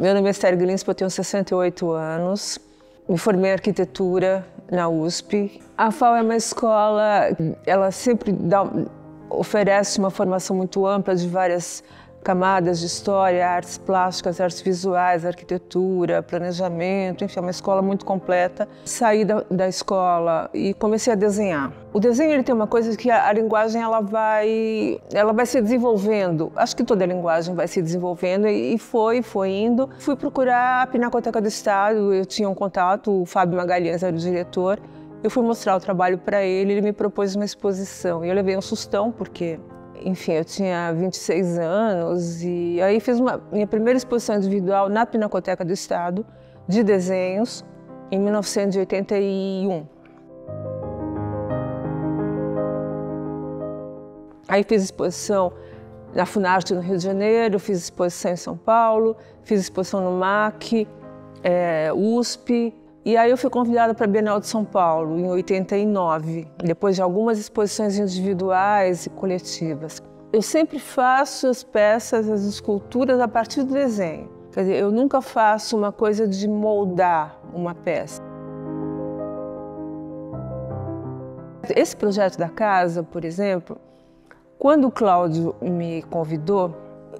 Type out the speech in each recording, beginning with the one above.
Meu nome é Esther eu tenho 68 anos. Me formei em arquitetura na USP. A FAO é uma escola, ela sempre dá, oferece uma formação muito ampla de várias camadas de história, artes plásticas, artes visuais, arquitetura, planejamento, enfim, é uma escola muito completa. Saí da, da escola e comecei a desenhar. O desenho ele tem uma coisa que a, a, linguagem ela vai, ela vai se desenvolvendo. Acho que toda a linguagem vai se desenvolvendo e, e foi, foi indo. Fui procurar a Pinacoteca do Estado, eu tinha um contato, o Fábio Magalhães era o diretor. Eu fui mostrar o trabalho para ele, ele me propôs uma exposição e eu levei um sustão porque enfim, eu tinha 26 anos e aí fiz uma minha primeira exposição individual na Pinacoteca do Estado de desenhos em 1981. Aí fiz exposição na Funarte no Rio de Janeiro, fiz exposição em São Paulo, fiz exposição no MAC, é, USP, e aí eu fui convidada para a Bienal de São Paulo em 89, depois de algumas exposições individuais e coletivas. Eu sempre faço as peças, as esculturas a partir do desenho. Quer dizer, eu nunca faço uma coisa de moldar uma peça. Esse projeto da casa, por exemplo, quando o Cláudio me convidou,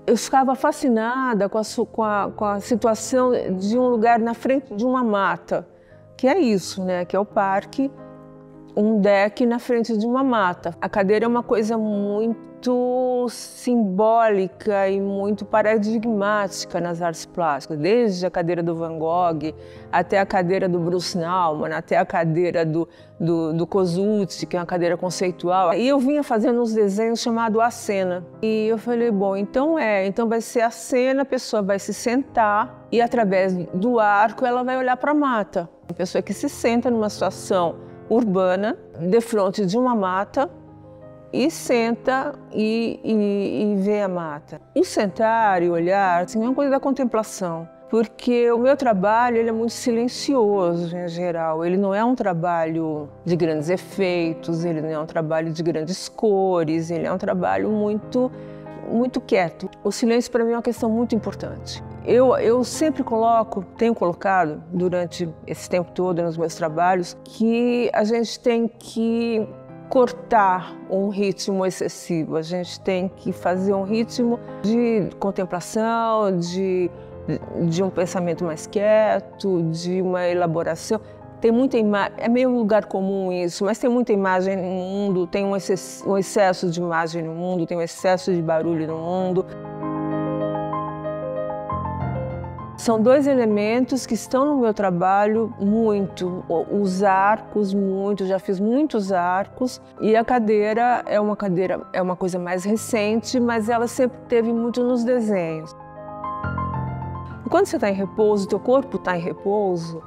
eu ficava fascinada com a, com, a, com a situação de um lugar na frente de uma mata, que é isso, né? Que é o parque, um deck na frente de uma mata. A cadeira é uma coisa muito muito simbólica e muito paradigmática nas artes plásticas, desde a cadeira do Van Gogh até a cadeira do Bruce Nauman, até a cadeira do, do, do que é uma cadeira conceitual. E eu vinha fazendo uns desenhos chamado A Cena. E eu falei, bom, então é, então vai ser a cena, a pessoa vai se sentar e através do arco ela vai olhar para a mata. A pessoa que se senta numa situação urbana, de frente de uma mata, e senta e, e, e vê a mata. O sentar e olhar assim, é uma coisa da contemplação, porque o meu trabalho ele é muito silencioso em geral. Ele não é um trabalho de grandes efeitos, ele não é um trabalho de grandes cores, ele é um trabalho muito muito quieto. O silêncio para mim é uma questão muito importante. Eu, eu sempre coloco, tenho colocado durante esse tempo todo nos meus trabalhos, que a gente tem que cortar um ritmo excessivo. A gente tem que fazer um ritmo de contemplação, de, de um pensamento mais quieto, de uma elaboração. Tem muita imagem, é meio lugar comum isso, mas tem muita imagem no mundo, tem um excesso, de imagem no mundo, tem um excesso de barulho no mundo. São dois elementos que estão no meu trabalho muito. Os arcos, muito, já fiz muitos arcos. E a cadeira é uma cadeira, é uma coisa mais recente, mas ela sempre teve muito nos desenhos. quando você está em repouso, teu corpo está em repouso,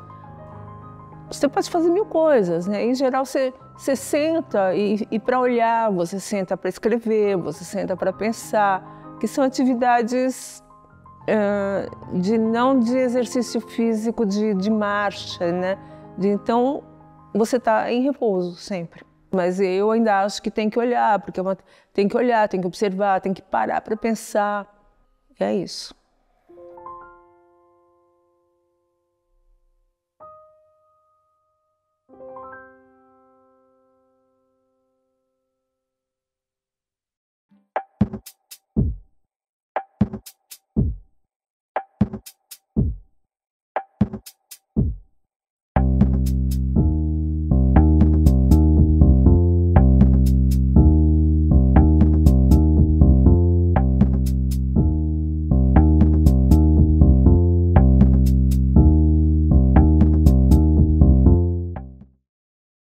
você pode fazer mil coisas, né? Em geral, você, você senta e, e para olhar, você senta para escrever, você senta para pensar, que são atividades de não de exercício físico de, de marcha, né? De, então você está em repouso sempre. Mas eu ainda acho que tem que olhar, porque é uma, tem que olhar, tem que observar, tem que parar para pensar. É isso.